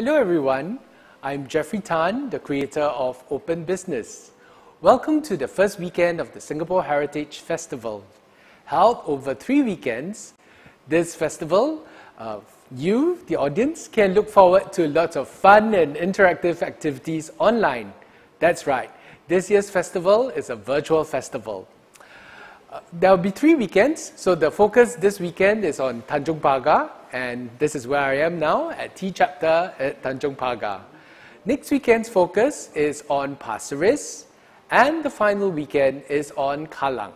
Hello everyone, I'm Jeffrey Tan, the creator of Open Business. Welcome to the first weekend of the Singapore Heritage Festival. Held over three weekends, this festival, uh, you, the audience, can look forward to lots of fun and interactive activities online. That's right, this year's festival is a virtual festival. Uh, there will be three weekends, so the focus this weekend is on Tanjong Pagar, and this is where I am now at Tea chapter at Tanjong Pagar. Next weekend's focus is on Pasir Ris, and the final weekend is on Kallang.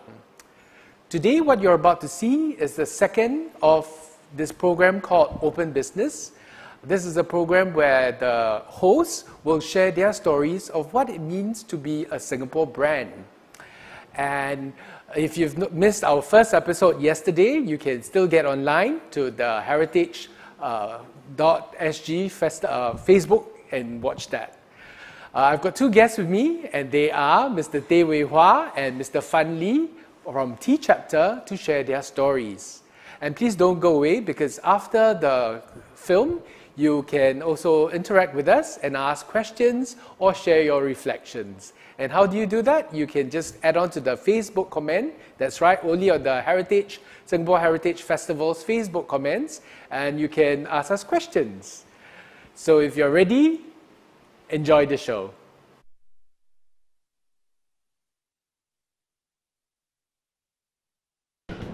Today, what you're about to see is the second of this program called Open Business. This is a program where the hosts will share their stories of what it means to be a Singapore brand. And if you've missed our first episode yesterday, you can still get online to the heritage.sg uh, uh, Facebook and watch that. Uh, I've got two guests with me, and they are Mr. Tay Wei Hua and Mr. Fan Li from Tea Chapter to share their stories. And please don't go away because after the film, you can also interact with us and ask questions or share your reflections. And how do you do that? You can just add on to the Facebook comment. That's right, only on the Heritage, Singapore Heritage Festival's Facebook comments. And you can ask us questions. So if you're ready, enjoy the show.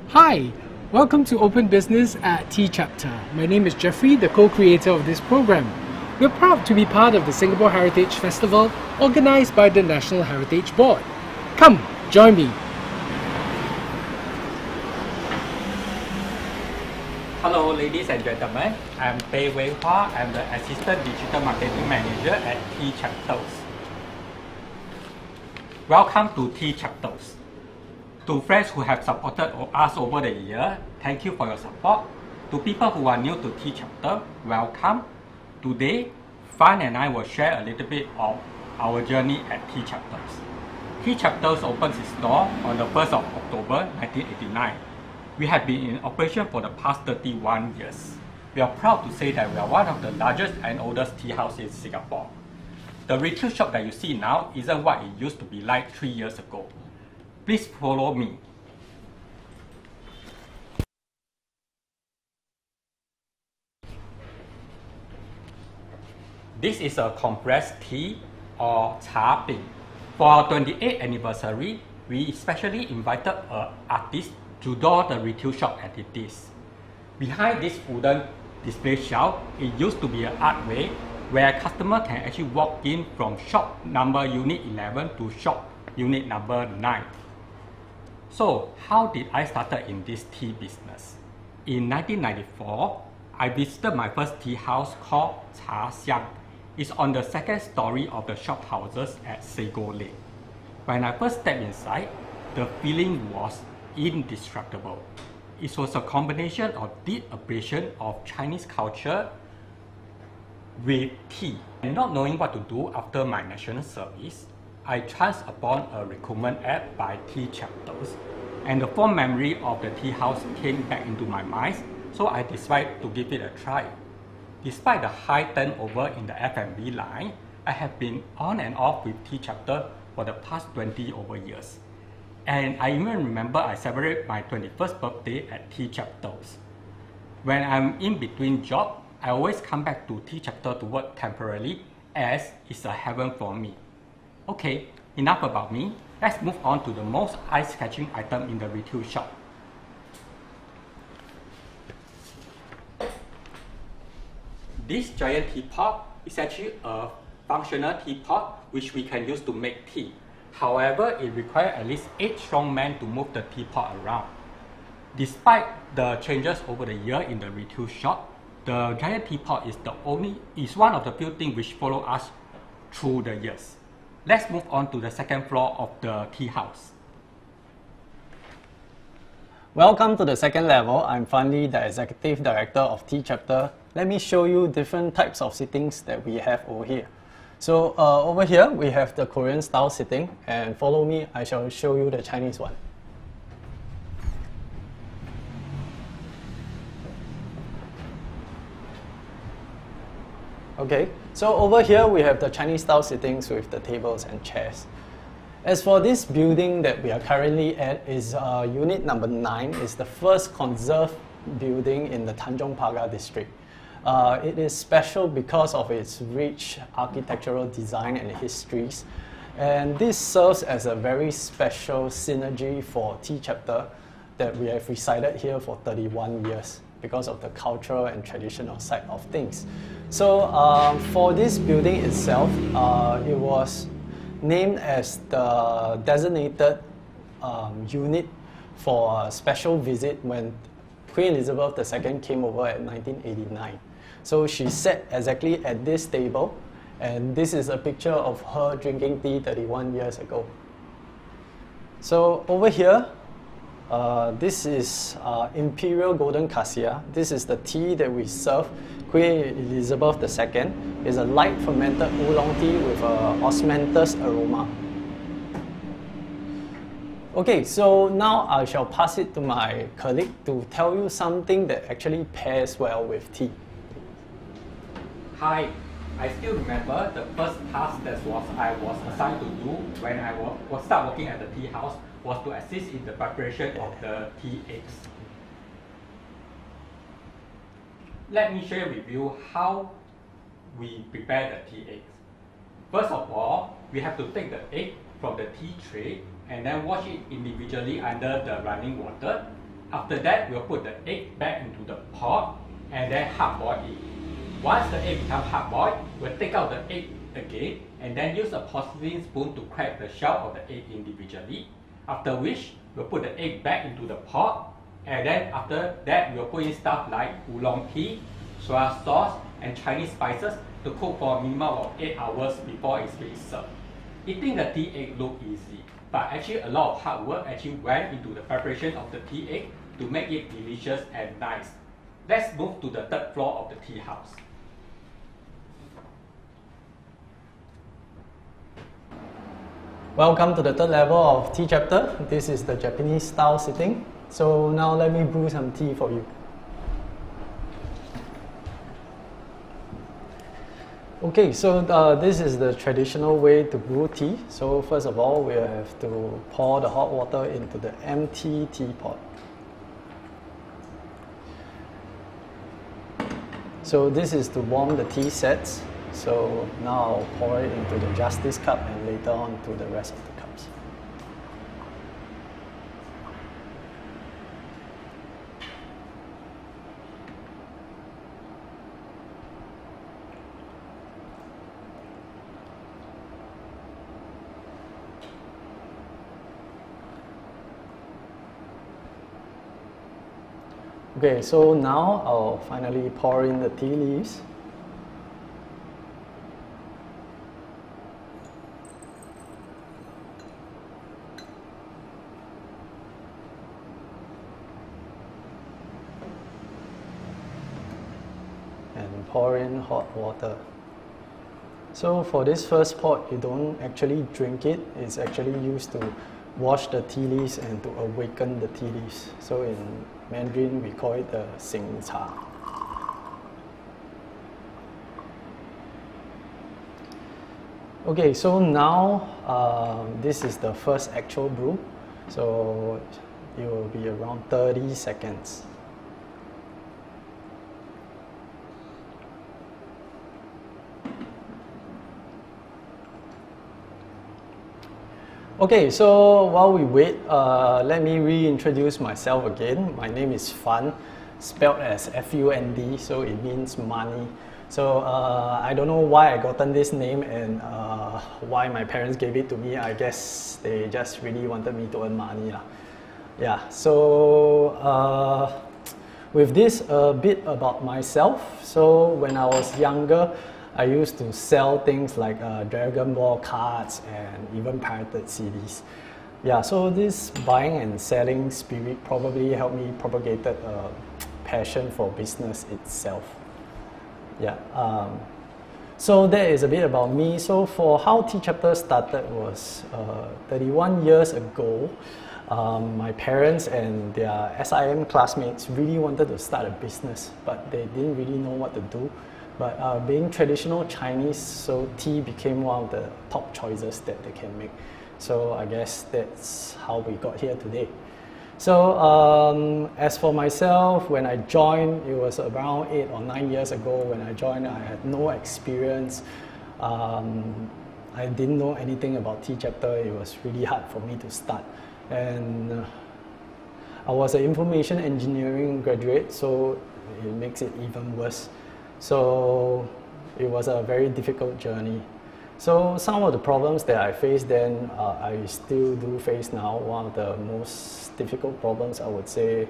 Hi, welcome to Open Business at Tea Chapter. My name is Jeffrey, the co-creator of this program. We're proud to be part of the Singapore Heritage Festival organized by the National Heritage Board. Come, join me. Hello ladies and gentlemen, I'm Tay Wei Hua. I'm the Assistant Digital Marketing Manager at Tea Chapters. Welcome to Tea Chapters. To friends who have supported us over the year, thank you for your support. To people who are new to Tea Chapter, welcome Today, Fan and I will share a little bit of our journey at Tea Chapters. Tea Chapters opens its door on the 1st of October 1989. We have been in operation for the past 31 years. We are proud to say that we are one of the largest and oldest tea houses in Singapore. The retail shop that you see now isn't what it used to be like three years ago. Please follow me This is a compressed tea or cha ping. For our 28th anniversary, we especially invited an artist to draw the retail shop as it is. Behind this wooden display shelf, it used to be an artway where customer can actually walk in from shop number unit 11 to shop unit number 9. So how did I started in this tea business? In 1994, I visited my first tea house called Cha Xiang is on the second story of the shop houses at Sago Lane. When I first stepped inside, the feeling was indestructible. It was a combination of deep appreciation of Chinese culture with tea. And not knowing what to do after my national service, I chanced upon a recruitment ad by Tea Chapters and the fond memory of the tea house came back into my mind, so I decided to give it a try. Despite the high turnover in the F&B line, I have been on and off with Tea chapter for the past 20 over years. And I even remember I celebrated my 21st birthday at Tea chapters. When I'm in between job, I always come back to Tea chapter to work temporarily as it's a heaven for me. Okay, enough about me. Let's move on to the most eye-catching item in the retail shop. This giant teapot is actually a functional teapot which we can use to make tea. However, it requires at least 8 strong men to move the teapot around. Despite the changes over the year in the retail shop, the giant teapot is the only is one of the few things which follow us through the years. Let's move on to the second floor of the tea house. Welcome to the second level. I'm Fan Lee, the Executive Director of Tea Chapter let me show you different types of sittings that we have over here. So uh, over here, we have the Korean style sitting, and follow me, I shall show you the Chinese one. Okay, so over here we have the Chinese style sittings with the tables and chairs. As for this building that we are currently at is uh, unit number 9, is the first conserved building in the Tanjong Pagar district. Uh, it is special because of its rich architectural design and histories. And this serves as a very special synergy for Tea chapter that we have resided here for 31 years because of the cultural and traditional side of things. So uh, for this building itself, uh, it was named as the designated um, unit for a special visit when Queen Elizabeth II came over at 1989. So she sat exactly at this table, and this is a picture of her drinking tea 31 years ago. So over here, uh, this is uh, Imperial Golden Cassia. This is the tea that we serve Queen Elizabeth II. It's a light fermented oolong tea with a osmanthus aroma. Okay, so now I shall pass it to my colleague to tell you something that actually pairs well with tea. Hi, I still remember the first task that was I was assigned to do when I was, was start working at the tea house was to assist in the preparation of the tea eggs. Let me share with you how we prepare the tea eggs. First of all, we have to take the egg from the tea tray and then wash it individually under the running water. After that, we'll put the egg back into the pot and then hard boil it. Once the egg becomes hard boiled, we'll take out the egg again and then use a porcelain spoon to crack the shell of the egg individually. After which, we'll put the egg back into the pot and then after that, we'll put in stuff like oolong tea, soya sauce, and Chinese spices to cook for a minimum of 8 hours before it's being served. Eating the tea egg look easy, but actually a lot of hard work actually went into the preparation of the tea egg to make it delicious and nice. Let's move to the third floor of the tea house. Welcome to the third level of tea chapter. This is the Japanese style sitting. So now let me brew some tea for you. Okay, so uh, this is the traditional way to brew tea. So first of all, we have to pour the hot water into the empty teapot. So this is to warm the tea sets. So now I'll pour it into the justice cup and later on to the rest of the cups. Okay, so now I'll finally pour in the tea leaves. and pour in water. So for this first pot, you don't actually drink it. It's actually used to wash the tea leaves and to awaken the tea leaves. So in Mandarin, we call it the Xing Cha. Okay, so now um, this is the first actual brew. So it will be around 30 seconds. Okay, so while we wait, uh, let me reintroduce myself again. My name is Fun, spelled as F-U-N-D, so it means money. So uh, I don't know why I gotten this name and uh, why my parents gave it to me. I guess they just really wanted me to earn money. Lah. Yeah, so uh, with this, a bit about myself. So when I was younger, I used to sell things like uh, Dragon Ball cards and even pirated CDs. Yeah, so this buying and selling spirit probably helped me propagate a passion for business itself. Yeah. Um, so that is a bit about me. So for how Tea chapter started was uh, 31 years ago. Um, my parents and their SIM classmates really wanted to start a business, but they didn't really know what to do. But uh, being traditional Chinese, so tea became one of the top choices that they can make. So I guess that's how we got here today. So um, as for myself, when I joined, it was around eight or nine years ago. When I joined, I had no experience. Um, I didn't know anything about tea chapter. It was really hard for me to start. And uh, I was an information engineering graduate, so it makes it even worse. So it was a very difficult journey. So some of the problems that I faced then, uh, I still do face now. One of the most difficult problems I would say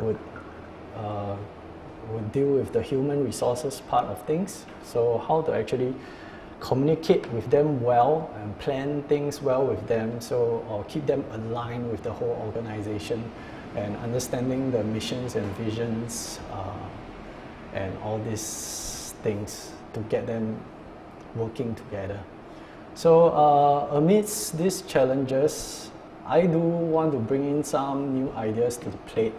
would, uh, would deal with the human resources part of things. So how to actually communicate with them well and plan things well with them so or keep them aligned with the whole organization and understanding the missions and visions uh, and all these things to get them working together. So uh, amidst these challenges, I do want to bring in some new ideas to the plate.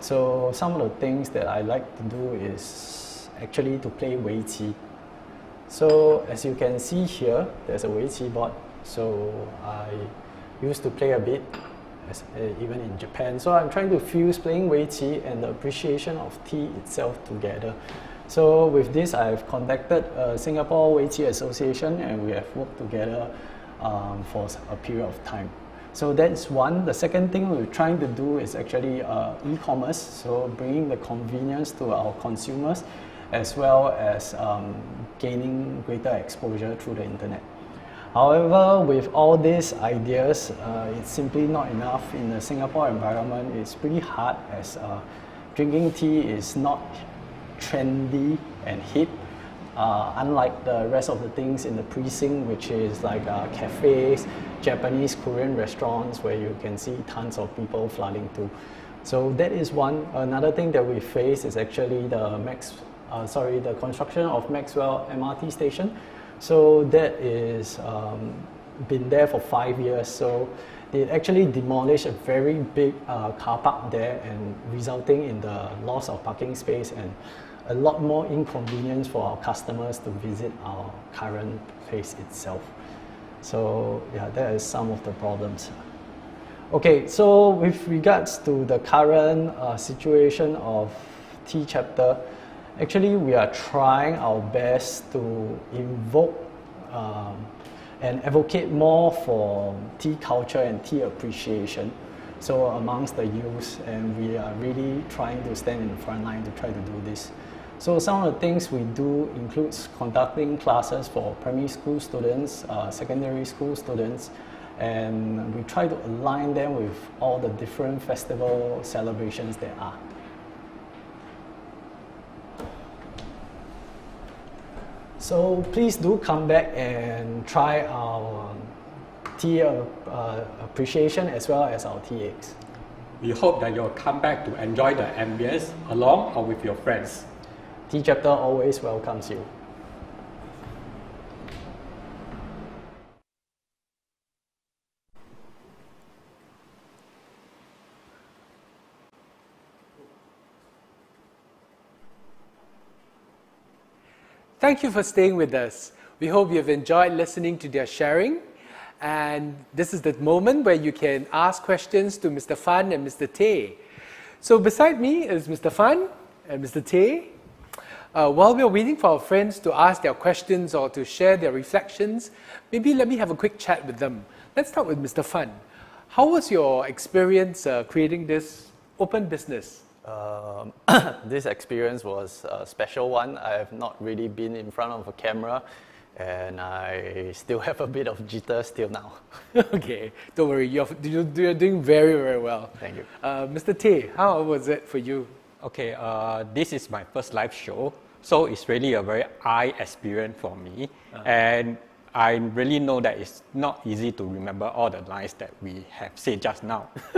So some of the things that I like to do is actually to play Weiqi. So as you can see here, there's a Weiqi board. So I used to play a bit, as, uh, even in Japan. So I'm trying to fuse playing Weiqi and the appreciation of tea itself together. So with this, I've contacted uh, Singapore Weiqi Association and we have worked together um, for a period of time. So that's one. The second thing we're trying to do is actually uh, e-commerce, so bringing the convenience to our consumers as well as um, gaining greater exposure through the internet. However, with all these ideas, uh, it's simply not enough in the Singapore environment. It's pretty hard as uh, drinking tea is not trendy and hip. Uh, unlike the rest of the things in the precinct, which is like uh, cafes, Japanese, Korean restaurants where you can see tons of people flooding to. So that is one. Another thing that we face is actually the Max, uh, sorry, the construction of Maxwell MRT station. So that is um, been there for five years. So they actually demolished a very big uh, car park there and resulting in the loss of parking space and a lot more inconvenience for our customers to visit our current place itself. So yeah, that is some of the problems. Okay, so with regards to the current uh, situation of tea chapter, actually we are trying our best to invoke um, and advocate more for tea culture and tea appreciation. So amongst the youth, and we are really trying to stand in the front line to try to do this. So some of the things we do includes conducting classes for primary school students, uh, secondary school students, and we try to align them with all the different festival celebrations there are. So please do come back and try our tea uh, uh, appreciation as well as our TX. We hope that you'll come back to enjoy the ambience along or with your friends. Tea chapter always welcomes you. Thank you for staying with us. We hope you've enjoyed listening to their sharing. And this is the moment where you can ask questions to Mr. Fan and Mr. Tay. So beside me is Mr. Fan and Mr. Tay. Uh, while we're waiting for our friends to ask their questions or to share their reflections, maybe let me have a quick chat with them. Let's start with Mr. Fan. How was your experience uh, creating this open business? Um, this experience was a special one. I have not really been in front of a camera and I still have a bit of jitters till now. okay, don't worry, you're, you're doing very, very well. Thank you. Uh, Mr. Tay, how was it for you? Okay, uh, this is my first live show, so it's really a very eye experience for me. Uh-huh. And I really know that it's not easy to remember all the lines that we have said just now.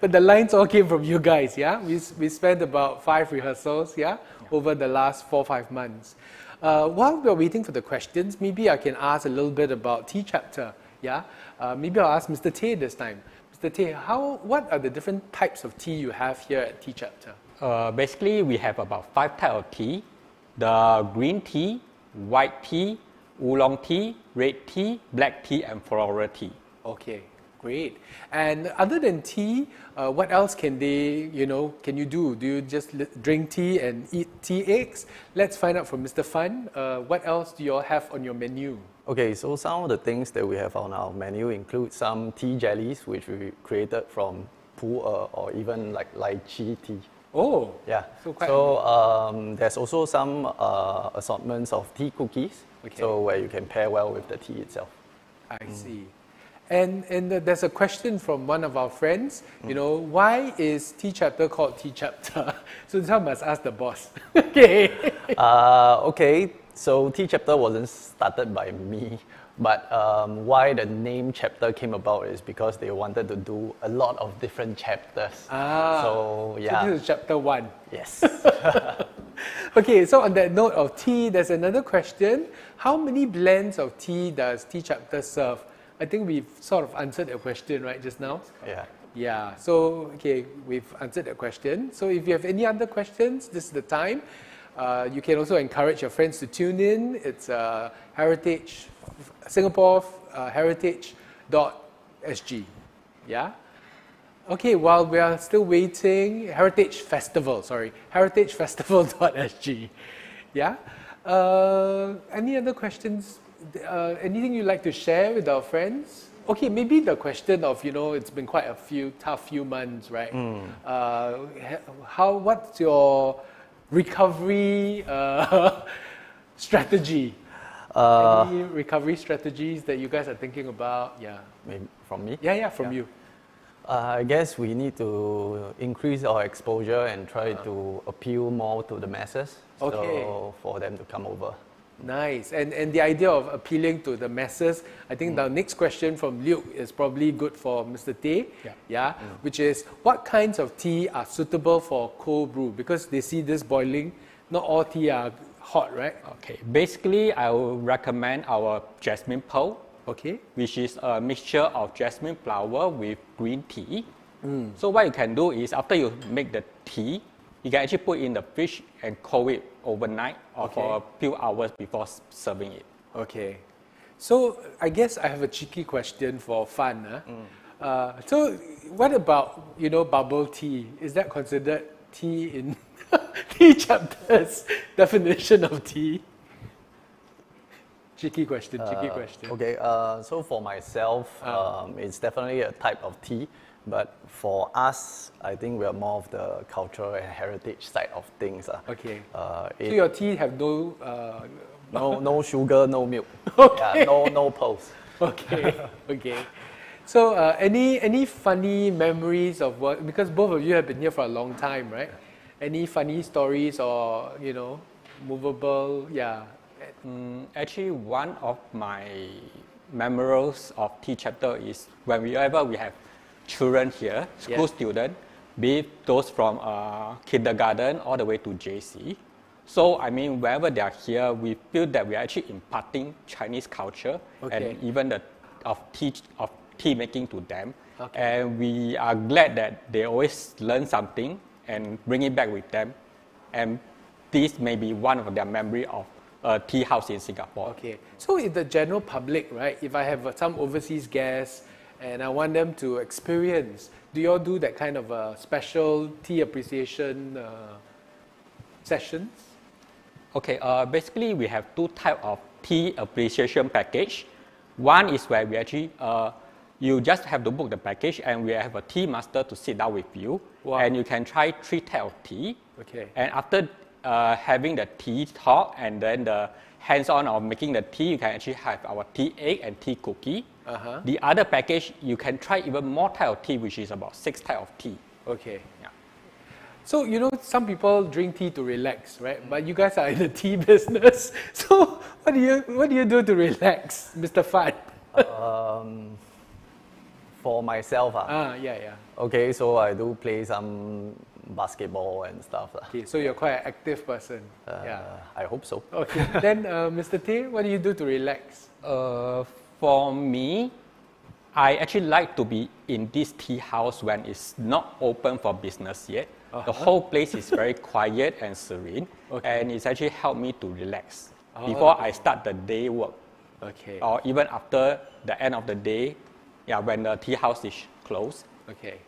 but the lines all came from you guys, yeah? We, we spent about five rehearsals, yeah, yeah. over the last four, five months. Uh, while we're waiting for the questions, maybe I can ask a little bit about tea chapter, yeah? Uh, maybe I'll ask Mr. Tay this time. Mr. Tay, how, what are the different types of tea you have here at tea chapter? Uh, basically, we have about five types of tea. the green tea, white tea, oolong tea, red tea, black tea, and floral tea. Okay, great. And other than tea, uh, what else can they, you know, can you do? Do you just li- drink tea and eat tea eggs? Let's find out from Mr. Fun. Uh, what else do you all have on your menu? Okay, so some of the things that we have on our menu include some tea jellies, which we created from pu'er or even like lychee tea. Oh, Yeah. So quite- So um, there's also some uh, assortments of tea cookies. Okay. So where you can pair well with the tea itself. I Mm. see. And, and uh, there's a question from one of our friends, you know, why is Tea Chapter called Tea Chapter? so this one must ask the boss. okay. Uh, okay, so Tea chapter wasn't started by me, but um, why the name chapter came about is because they wanted to do a lot of different chapters. Ah, So So yeah, this is chapter one. yes. Okay, so on that note of tea, there's another question. How many blends of tea does Tea Chapter serve? I think we've sort of answered that question, right, just now? yeah. Yeah, so, okay, we've answered that question. So if you have any other questions, this is the time. Uh, you can also encourage your friends to tune in. It's uh, Heritage, Singapore uh, Heritage.sg. Yeah? Okay, while we are still waiting, Heritage Festival, sorry, heritagefestival.sg. Yeah? Uh, any other questions? Uh, anything you'd like to share with our friends? Okay, maybe the question of, you know, it's been quite a few tough few months, right? Uh, how, what's your recovery uh, strategy? Any recovery strategies that you guys are thinking about? Yeah. From me. Yeah, yeah, from Yeah. you. Uh, I guess we need to increase our exposure and try to appeal more to the masses. Okay. So for them to come over. Nice. And, and the idea of appealing to the masses, I think mm. the next question from Luke is probably good for Mr. Tay. Yeah. Yeah. Which is what kinds of tea are suitable for cold brew? Because they see this boiling, not all tea are hot, right? Okay, basically, I will recommend our jasmine pearl, Okay. which is a mixture of jasmine flower with green tea. Mm. So what you can do is after you make the tea, you can actually put in the fish and cold it overnight or for a few hours before serving it. Okay. So I guess I have a cheeky question for fun. Huh? Uh, so what about, you know, bubble tea? Is that considered tea in tea chapters definition of tea? Cheeky question, cheeky Uh, question. Okay, uh, so for myself, Ah. um, it's definitely a type of tea, but for us, I think we are more of the cultural and heritage side of things. ah. Okay. Uh, So your tea have no, uh, no, no sugar, no milk. Okay. Yeah, no, no pearls. okay, okay. So uh, any any funny memories of what? Because both of you have been here for a long time, right? Any funny stories or you know, movable? Yeah. Mm, actually, one of my memories of tea chapter is whenever we ever we have children here, school Yeah. students, be it those from uh, kindergarten all the way to JC. So I mean, wherever they are here, we feel that we are actually imparting Chinese culture Okay. and even the of tea of tea making to them. Okay. And we are glad that they always learn something and bring it back with them. And this may be one of their memory of a tea house in Singapore. Okay. So in the general public, right? If I have uh, some overseas guests and I want them to experience, do you all do that kind of a special tea appreciation uh, sessions? Okay, uh, basically we have two type of tea appreciation package. One is where we actually, uh, you just have to book the package and we have a tea master to sit down with you Wow. and you can try three type of tea. Okay. And after uh, having the tea talk and then the hands-on of making the tea, you can actually have our tea egg and tea cookie. Uh-huh. The other package, you can try even more type of tea, which is about six type of tea. Okay. Yeah. So you know, some people drink tea to relax, right? But you guys are in the tea business. So what do you what do you do to relax, Mr. Fan? Um, for myself, ah, ah, yeah, yeah. okay, so I do play some basketball and stuff. Okay, so you're quite an active person. Uh, yeah. I hope so. Okay. then, uh, Mr. Tay, what do you do to relax? Uh, for me, I actually like to be in this tea house when it's not open for business yet. The uh-huh. whole place is very quiet and serene, Okay. and it's actually helped me to relax oh, before I start the day work, Okay. or even after the end of the day. Yeah, when the tea house is closed. Okay.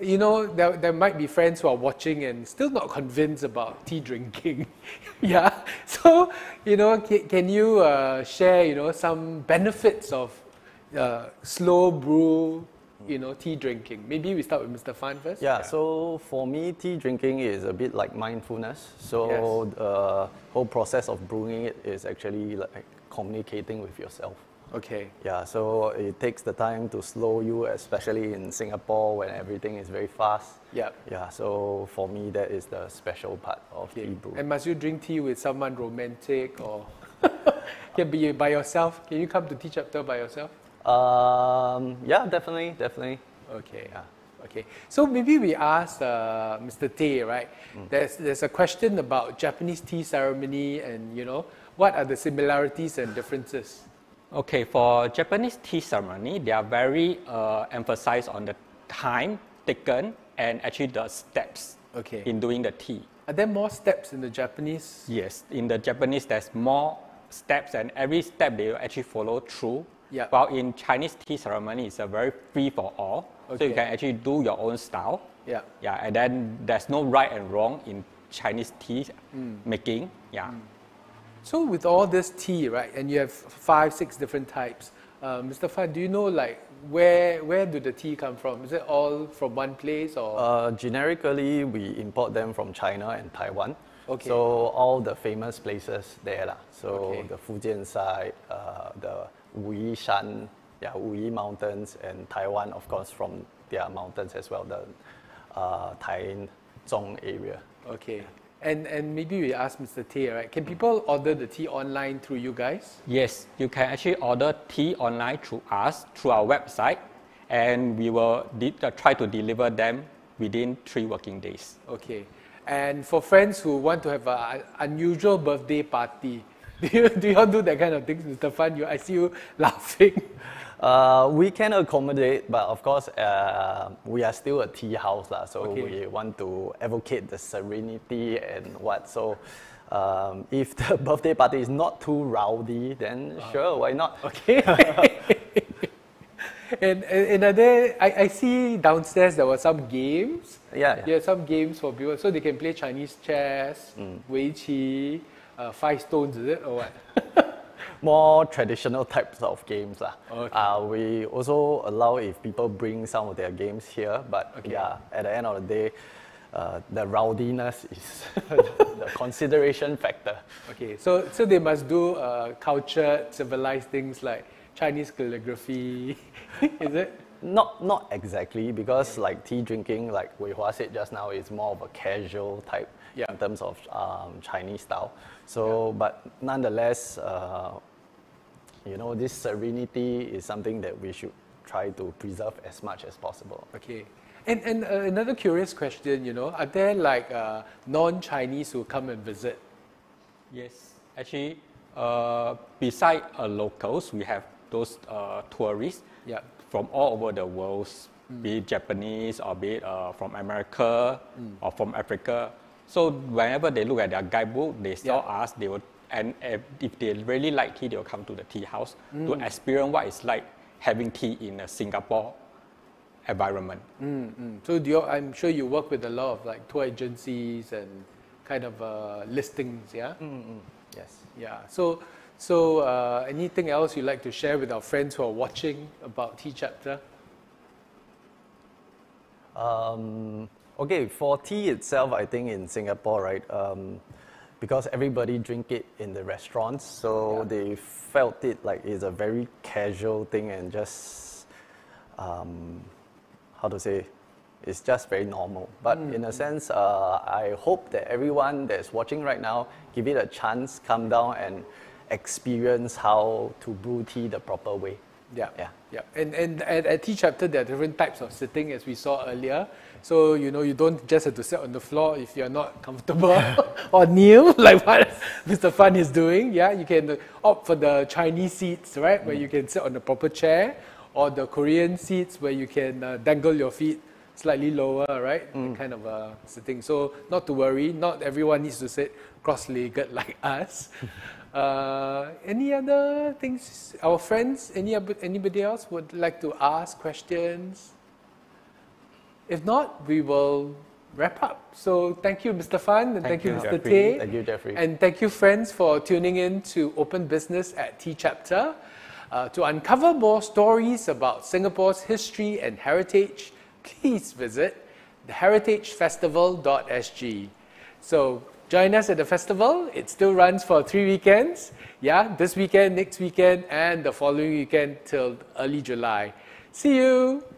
You know, there, there might be friends who are watching and still not convinced about tea drinking. yeah. So, you know, can, can you uh, share, you know, some benefits of uh, slow brew, you know, tea drinking? Maybe we start with Mr. Fan first. Yeah, so for me, tea drinking is a bit like mindfulness. So Yes. the whole process of brewing it is actually like communicating with yourself. Okay. Yeah, so it takes the time to slow you, especially in Singapore when everything is very fast. Yeah. Yeah, so for me, that is the special part of tea brew. And must you drink tea with someone romantic or can be by yourself? Can you come to tea chapter by yourself? Um, yeah, definitely, definitely. Okay. Yeah. Okay. So maybe we ask uh, Mr. Tay, right? Mm. There's there's a question about Japanese tea ceremony and you know what are the similarities and differences? Okay, for Japanese tea ceremony, they are very uh, emphasized on the time taken and actually the steps Okay. in doing the tea. Are there more steps in the Japanese? Yes, in the Japanese, there's more steps, and every step they will actually follow through. Yeah. While in Chinese tea ceremony, it's a very free for all, so you can actually do your own style. Yeah. Yeah, and then there's no right and wrong in Chinese tea Mm. making. Yeah. So with all this tea, right, and you have five, six different types, uh, Mr. Fan, do you know like where where do the tea come from? Is it all from one place or? Uh, generically, we import them from China and Taiwan. Okay. So all the famous places there lah. So Okay. the Fujian side, uh, the Wuyi Shan, yeah, Wuyi Mountains, and Taiwan, of course, from their mountains as well, the uh, Taichung area. okay. And and maybe we ask Mr. Tay, right? Can people order the tea online through you guys? Yes, you can actually order tea online through us, through our website, and we will uh, try to deliver them within three working days. Okay. And for friends who want to have an unusual birthday party, do you, do you all do that kind of things, Mr. Fan? You, I see you laughing. Uh, we can accommodate, but of course, uh, we are still a tea house, lah, so Okay. we want to advocate the serenity and what. So, um, if the birthday party is not too rowdy, then sure, why not? Okay. and, and, are there, I, I see downstairs there were some games. Yeah, yeah. Yeah, some games for people. So they can play Chinese chess, Mm. Wei Qi, uh, Five Stones, is it, or what? More traditional types of games. lah. Okay. Uh, we also allow if people bring some of their games here, but Okay. yeah, at the end of the day, uh, the rowdiness is the consideration factor. Okay, so, so they must do uh, cultured, civilized things like Chinese calligraphy, is it? Not not exactly because like tea drinking, like Wei Hua said just now, is more of a casual type Yeah. in terms of um, Chinese style. So, but nonetheless, uh, you know, this serenity is something that we should try to preserve as much as possible. Okay. And, and uh, another curious question, you know, are there like uh, non-Chinese who come and visit? Yes, actually, uh, beside uh, locals, we have those uh, tourists Yeah. from all over the world, be it Japanese or be it uh, from America or from Africa. So whenever they look at their guidebook, they saw Yeah. us they would, and if if they really like tea, they will come to the tea house to experience what it's like having tea in a Singapore environment. Mm, So do you, I'm sure you work with a lot of like tour agencies and kind of uh, listings, yeah? Yes. Yeah. So, so uh, anything else you'd like to share with our friends who are watching about Tea Chapter? Um, okay, for tea itself, I think in Singapore, right, um, because everybody drink it in the restaurants, so Yeah. they felt it like it's a very casual thing and just, um, how to say, it's just very normal. But in a sense, uh, I hope that everyone that's watching right now give it a chance, come down and experience how to brew tea the proper way. Yeah. Yeah. Yeah. And, and at, at Tea Chapter, there are different types of sitting, as we saw earlier. So, you know, you don't just have to sit on the floor if you're not comfortable or kneel, like what Mr. Fan is doing. Yeah, you can opt for the Chinese seats, right, where you can sit on the proper chair, or the Korean seats where you can uh, dangle your feet slightly lower, right? Kind of uh, sitting. So not to worry, not everyone needs to sit cross-legged like us. Uh, any other things? Our friends, any anybody else would like to ask questions? If not, we will wrap up. So thank you, Mr. Fan, and thank, Thank you, you, Mr. Jeffrey. Tay. Thank you, Jeffrey. And thank you, friends, for tuning in to Open Business at Tea Chapter. Uh, to uncover more stories about Singapore's history and heritage, please visit theheritagefestival.sg. So join us at the festival. It still runs for three weekends. Yeah, this weekend, next weekend, and the following weekend till early July. See you.